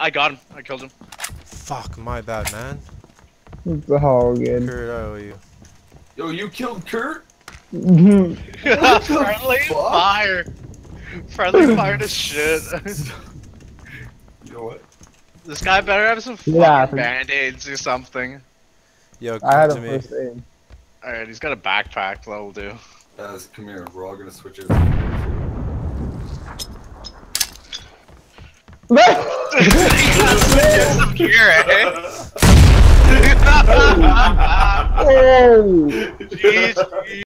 I got him. I killed him. Fuck, my bad, man. It's all good. Kurt, I owe you. Yo, you killed Kurt? Friendly fuck? fire. Friendly fire to shit. You know what? this guy better have some fucking Yeah. band-aids or something. Yo, I had come a to me. first aid. Alright, he's got a backpack. That'll do. Guys, come here. We're all gonna switch it. Gol!